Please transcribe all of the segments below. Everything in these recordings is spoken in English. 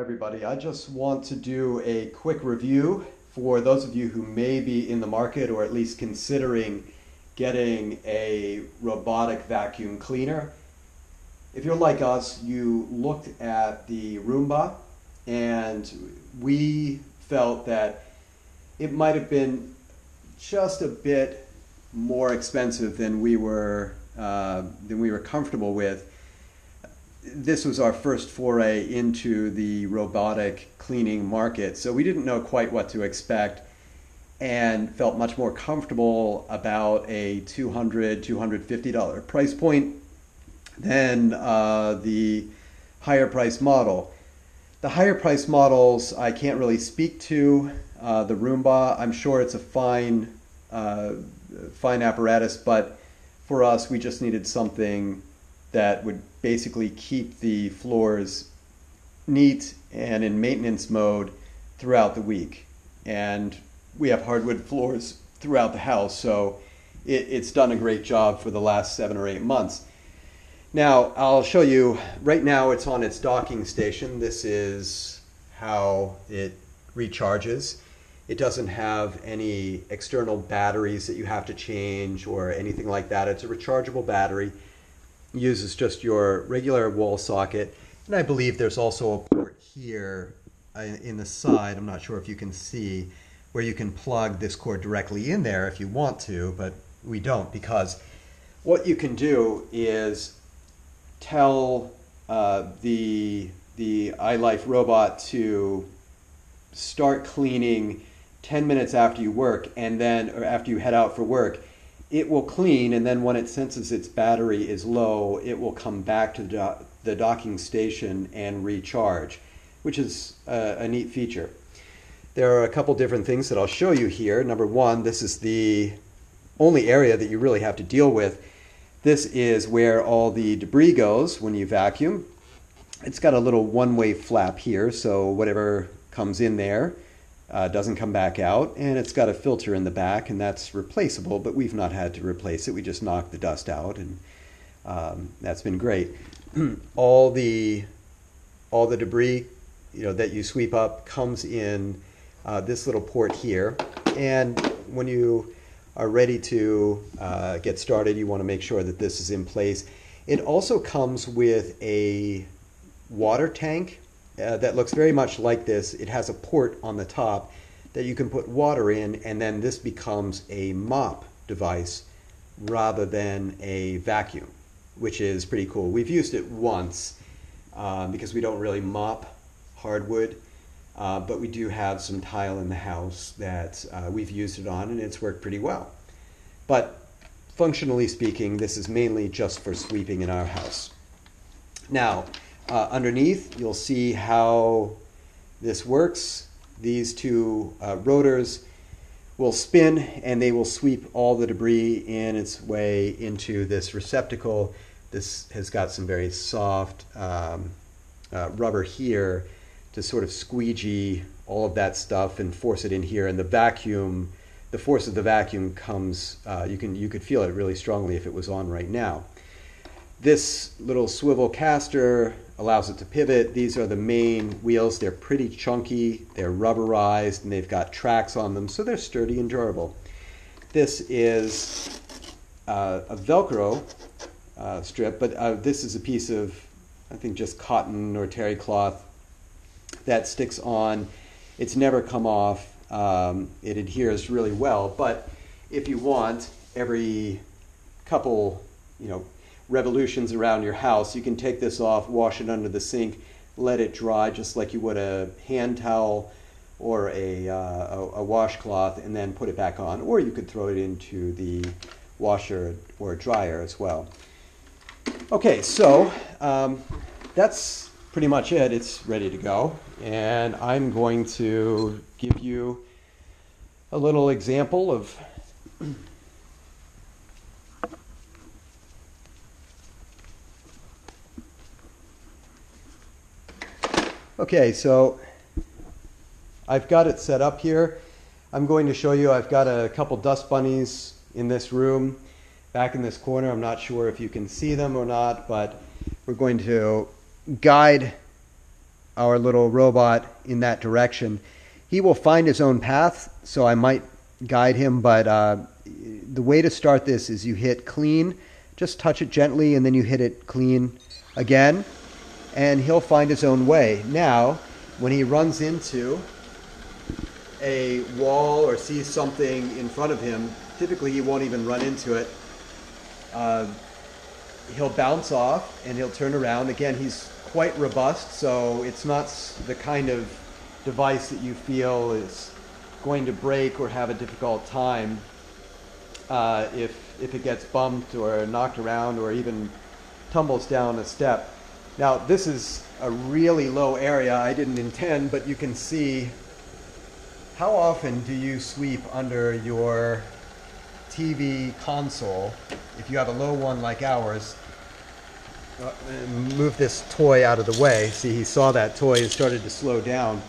everybody. I just want to do a quick review for those of you who may be in the market or at least considering getting a robotic vacuum cleaner. If you're like us, you looked at the Roomba and we felt that it might have been just a bit more expensive than we were uh, than we were comfortable with this was our first foray into the robotic cleaning market, so we didn't know quite what to expect and felt much more comfortable about a $200, $250 price point than uh, the higher price model. The higher price models I can't really speak to. Uh, the Roomba, I'm sure it's a fine, uh, fine apparatus, but for us, we just needed something that would basically keep the floors neat and in maintenance mode throughout the week. And we have hardwood floors throughout the house, so it, it's done a great job for the last seven or eight months. Now, I'll show you, right now it's on its docking station. This is how it recharges. It doesn't have any external batteries that you have to change or anything like that. It's a rechargeable battery uses just your regular wall socket. And I believe there's also a port here uh, in the side, I'm not sure if you can see, where you can plug this cord directly in there if you want to, but we don't because what you can do is tell uh, the, the iLife robot to start cleaning 10 minutes after you work and then or after you head out for work it will clean, and then when it senses its battery is low, it will come back to the, the docking station and recharge, which is a, a neat feature. There are a couple different things that I'll show you here. Number one, this is the only area that you really have to deal with. This is where all the debris goes when you vacuum. It's got a little one way flap here, so whatever comes in there uh, doesn't come back out, and it's got a filter in the back, and that's replaceable, but we've not had to replace it. We just knock the dust out, and um, that's been great. all the all the debris, you know, that you sweep up comes in uh, this little port here, and when you are ready to uh, get started, you want to make sure that this is in place. It also comes with a water tank uh, that looks very much like this. It has a port on the top that you can put water in, and then this becomes a mop device rather than a vacuum, which is pretty cool. We've used it once um, because we don't really mop hardwood, uh, but we do have some tile in the house that uh, we've used it on, and it's worked pretty well. But functionally speaking, this is mainly just for sweeping in our house. Now, uh, underneath, you'll see how this works. These two uh, rotors will spin and they will sweep all the debris in its way into this receptacle. This has got some very soft um, uh, rubber here to sort of squeegee all of that stuff and force it in here. And the vacuum, the force of the vacuum comes, uh, you, can, you could feel it really strongly if it was on right now. This little swivel caster allows it to pivot. These are the main wheels. They're pretty chunky, they're rubberized, and they've got tracks on them, so they're sturdy and durable. This is uh, a Velcro uh, strip, but uh, this is a piece of, I think, just cotton or terry cloth that sticks on. It's never come off. Um, it adheres really well, but if you want, every couple, you know, revolutions around your house, you can take this off, wash it under the sink, let it dry just like you would a hand towel or a, uh, a, a, washcloth, and then put it back on. Or you could throw it into the washer or dryer as well. Okay, so um, that's pretty much it. It's ready to go. And I'm going to give you a little example of Okay, so I've got it set up here. I'm going to show you, I've got a couple dust bunnies in this room, back in this corner. I'm not sure if you can see them or not, but we're going to guide our little robot in that direction. He will find his own path, so I might guide him, but uh, the way to start this is you hit clean, just touch it gently, and then you hit it clean again, and he'll find his own way. Now, when he runs into a wall or sees something in front of him, typically he won't even run into it. Uh, he'll bounce off and he'll turn around. Again, he's quite robust, so it's not the kind of device that you feel is going to break or have a difficult time uh, if, if it gets bumped or knocked around or even tumbles down a step. Now, this is a really low area. I didn't intend, but you can see how often do you sweep under your TV console if you have a low one like ours? Uh, move this toy out of the way. See, he saw that toy and started to slow down.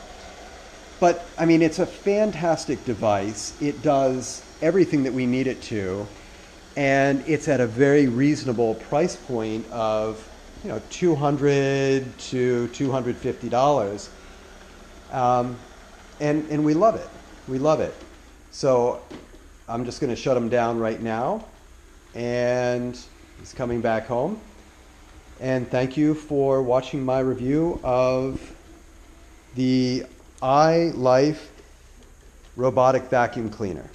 But I mean, it's a fantastic device. It does everything that we need it to, and it's at a very reasonable price point of you know 200 to 250 dollars. Um, and and we love it. We love it. So i'm just going to shut him down right now and he's coming back home. And thank you for watching my review of the iLife robotic vacuum cleaner